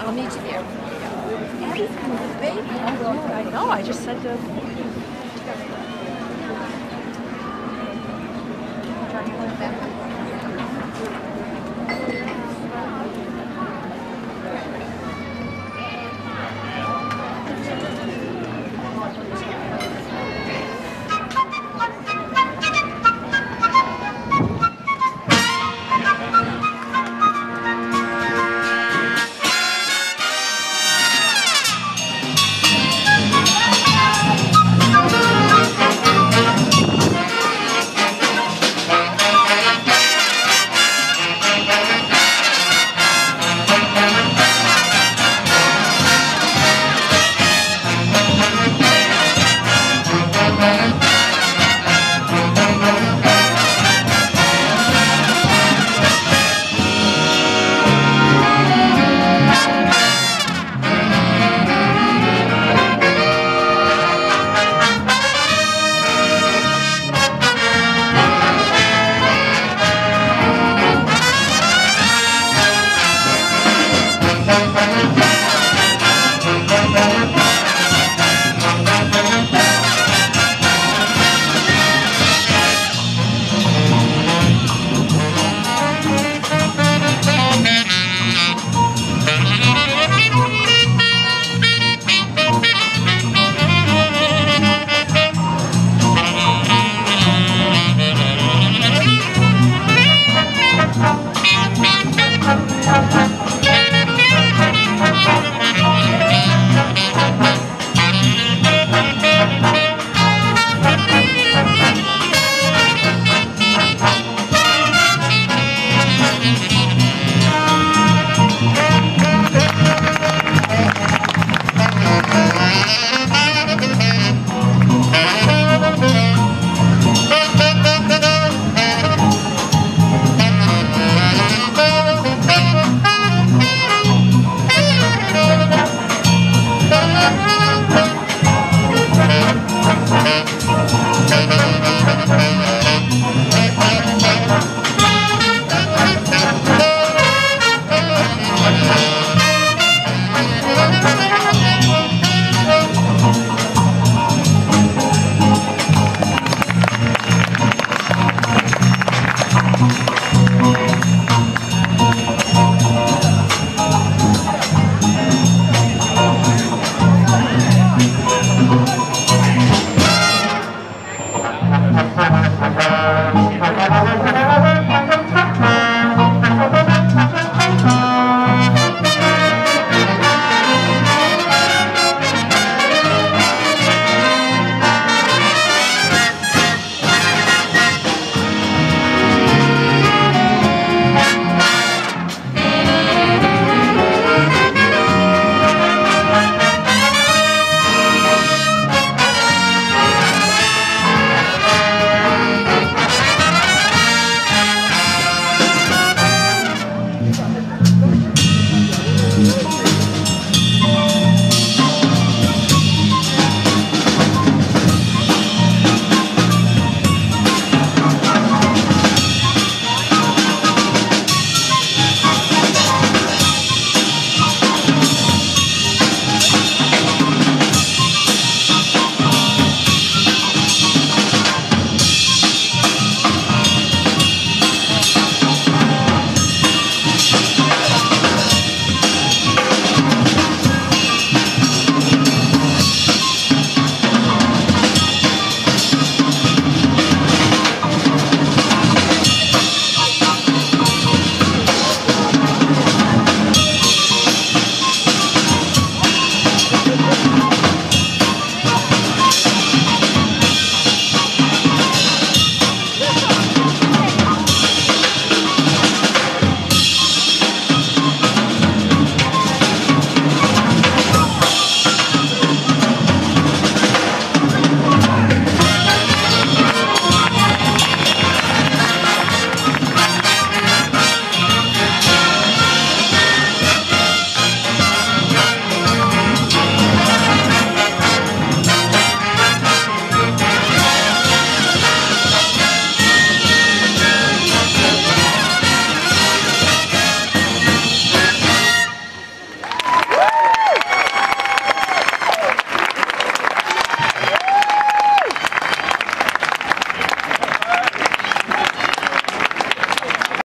I'll meet you there. I know. I just said to. Back. Bye.